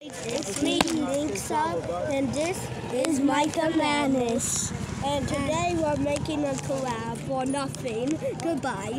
It's me, Linksa, and this is Micah Manis. And today we're making a collab for nothing. Goodbye.